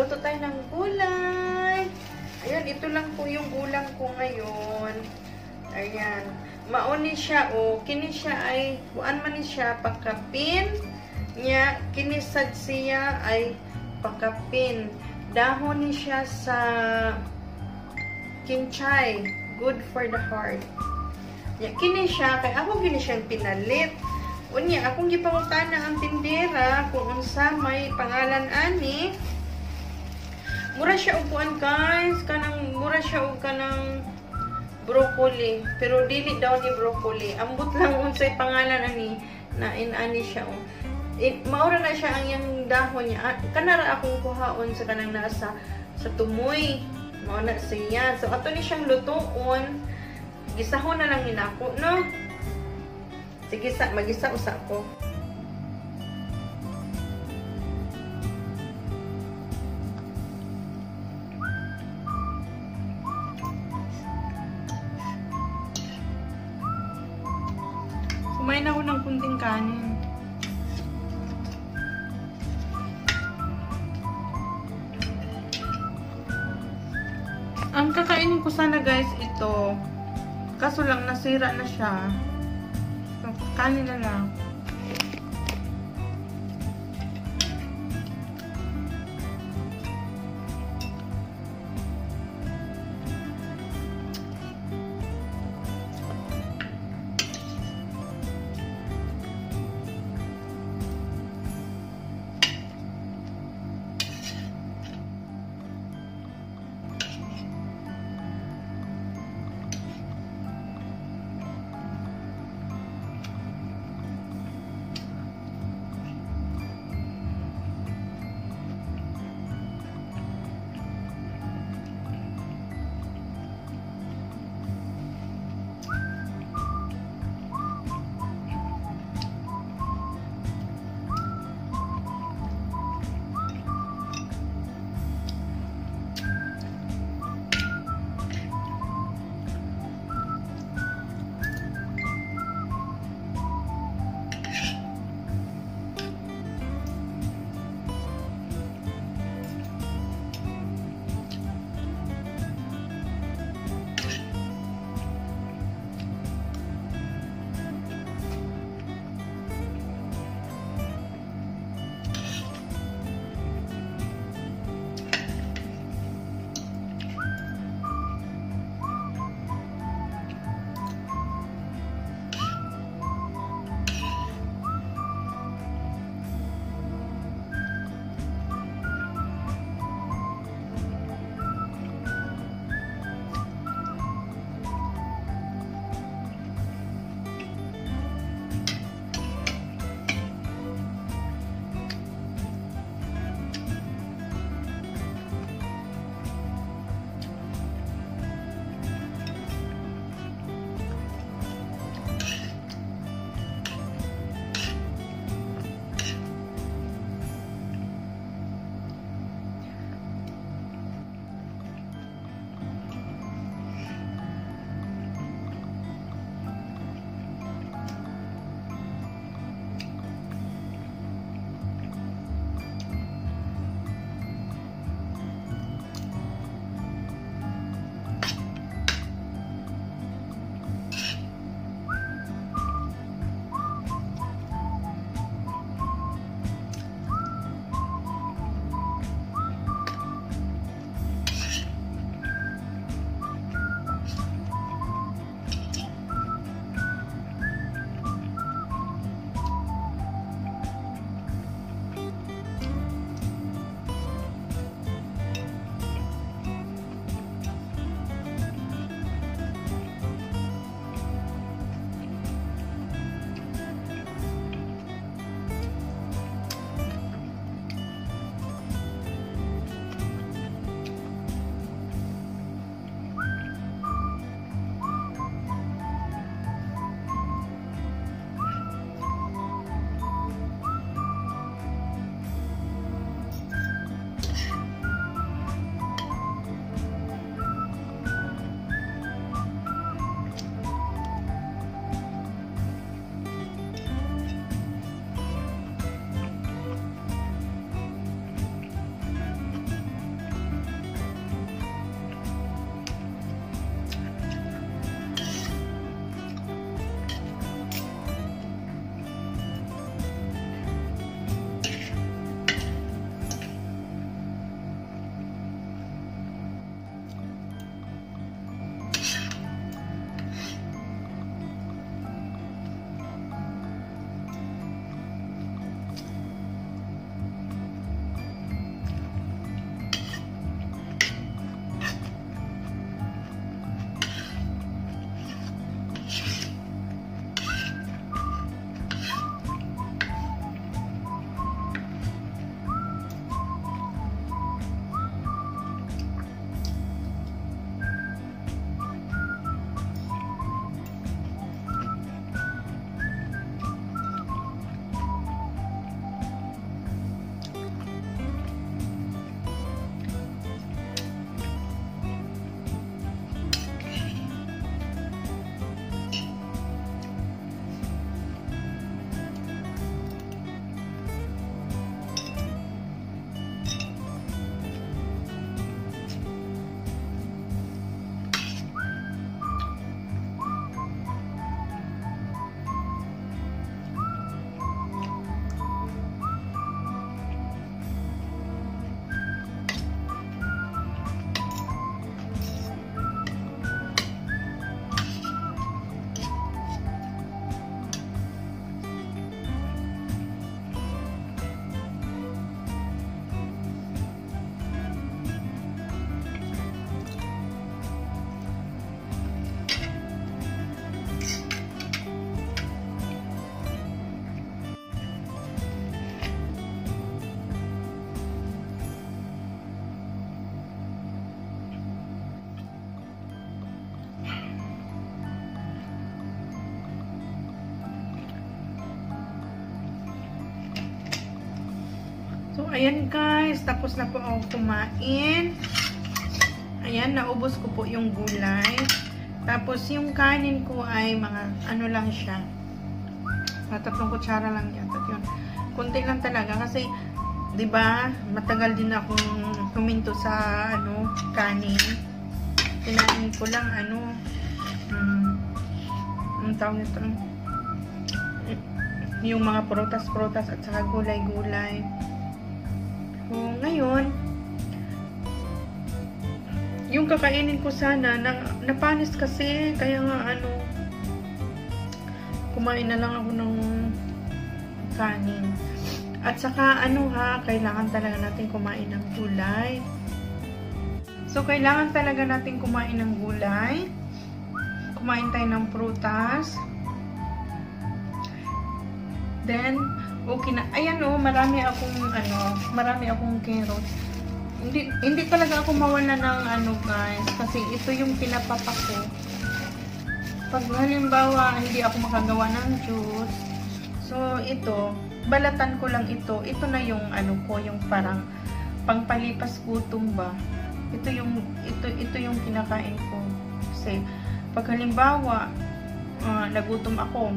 Luto tayo ng gulay. Ayan, ito lang po yung gulang ko ngayon. Ayan. Mauni siya o oh, kini siya ay kuan man siya pakapin niya kinisad siya ay pakapin. Dahon ni siya sa kinchay. Good for the heart. Ya, kini siya kay ako gini siyang pinalit. Unya akong gipangutana ang tindera kung unsa may pangalan ani Mura siya og kuan guys, kanang mura siya og kanang broccoli. Pero dili daw ni broccoli. Ambot lang unsay pangalan ani na inani siya. Oh. It, maura na siya ang yung dahon niya. Ah, kanara akong kuhaon sa kanang nasa sa tumoy. Mao na siya. So ato ni siyang lutuon. Gisahon na lang hinako, no? Sige sa magisa usa ko. Kumain ako ng kunting kanin. Ang kakainin ko sana guys ito. Kaso lang nasira na siya. So, kanin na lang. Ayan guys. Tapos na po ako kumain. Ayan, naubos ko po yung gulay. Tapos yung kanin ko ay mga ano lang siya. Tatlong kutsara lang yata yun. Kunti lang talaga kasi 'di ba? Matagal din akong huminto sa ano, kanin. Kinain ko lang ano um, ang tawag nito yung mga prutas-prutas at saka gulay-gulay. So, ngayon, yung kakainin ko sana, na, napanis kasi, kaya nga ano, kumain na lang ako ng kanin. At saka ano ha, kailangan talaga natin kumain ng gulay. So, kailangan talaga natin kumain ng gulay. Kumain tayo ng prutas. Then, okay na. Ayan o, oh, marami akong, ano, marami akong carrots. Hindi, hindi talaga ako mawala ng, ano, guys. Kasi ito yung pinapapa ko. Pag halimbawa, hindi ako makagawa ng juice. So, ito, balatan ko lang ito. Ito na yung, ano ko, yung parang pangpalipas gutom ba. Ito yung, ito, ito yung kinakain ko. Kasi, pag halimbawa, uh, nagutom ako,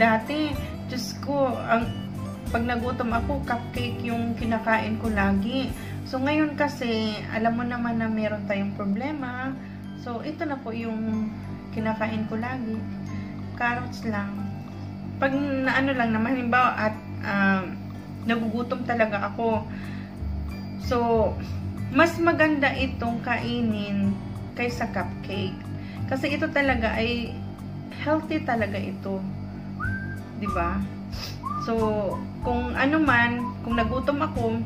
Dati, Diyos ko, ang, pag nagutom ako, cupcake yung kinakain ko lagi. So, ngayon kasi, alam mo naman na meron tayong problema. So, ito na po yung kinakain ko lagi. Carrots lang. Pag naano lang naman, halimbawa, at uh, nagugutom talaga ako. So, mas maganda itong kainin kaysa cupcake. Kasi ito talaga ay healthy talaga ito. 'Di ba? So, kung ano man, kung nagutom ako,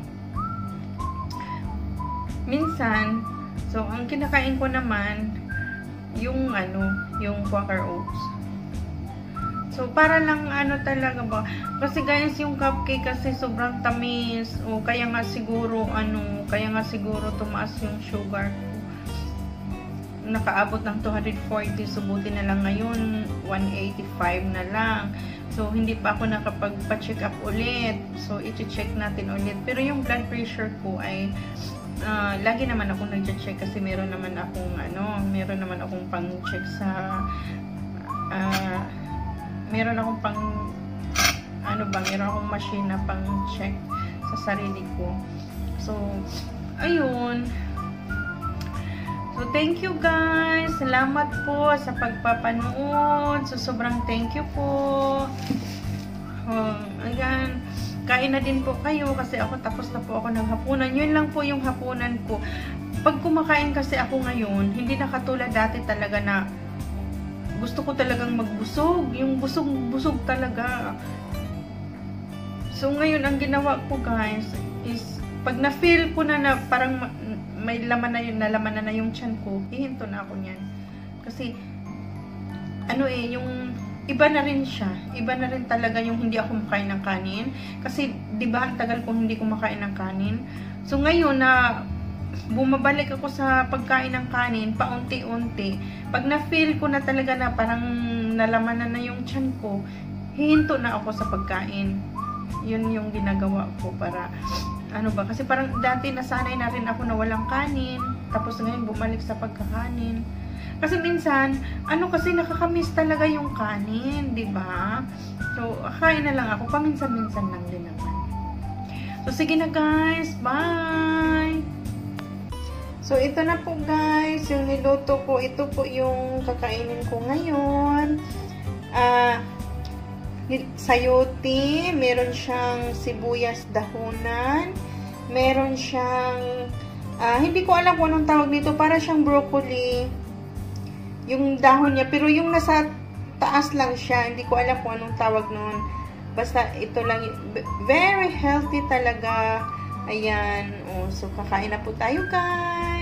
minsan, so ang kinakain ko naman yung ano, yung Quaker Oats. So, para lang ano talaga ba? Kasi guys, yung cupcake kasi sobrang tamis. O, kaya nga siguro, ano, kaya nga siguro tumaas yung sugar. Nakaabot ng 240. So, na lang ngayon, 185 na lang. So, hindi pa ako nakapagpa-check up ulit. So, iti-check natin ulit. Pero yung blood pressure ko ay uh, lagi naman ako nag-check kasi meron naman akong ano, meron naman akong pang-check sa uh, meron akong pang ano ba, meron akong machine na pang-check sa sarili ko. So, ayun. So, thank you guys. Salamat po sa pagpapanood. So, sobrang thank you po. Um, ayan. Kain na din po kayo kasi ako tapos na po ako ng hapunan. Yun lang po yung hapunan ko. Pag kumakain kasi ako ngayon, hindi na katulad dati talaga na gusto ko talagang magbusog. Yung busog-busog talaga. So, ngayon, ang ginawa ko guys is pag na-feel ko na na parang may laman na yun, nalaman na na yung chan ko, hihinto na ako niyan. Kasi, ano eh, yung iba na rin siya. Iba na rin talaga yung hindi ako makain ng kanin. Kasi, di ba, ang tagal kong hindi kumakain ng kanin. So, ngayon na bumabalik ako sa pagkain ng kanin, paunti-unti, pag na-feel ko na talaga na parang nalaman na na yung chan ko, hihinto na ako sa pagkain. Yun yung ginagawa ko para ano ba, kasi parang dati nasanay na rin ako na walang kanin, tapos ngayon bumalik sa pagkakanin. Kasi minsan, ano kasi nakakamiss talaga yung kanin, di ba? So, kain na lang ako, paminsan-minsan lang din naman. So, sige na guys, bye! So, ito na po guys, yung niluto ko, ito po yung kakainin ko ngayon. Ah, uh, sayote, meron siyang sibuyas dahunan, meron siyang, uh, hindi ko alam kung anong tawag dito, para siyang broccoli, yung dahon niya, pero yung nasa taas lang siya, hindi ko alam kung anong tawag nun, basta ito lang, very healthy talaga, ayan, oh, so kakain na po tayo guys,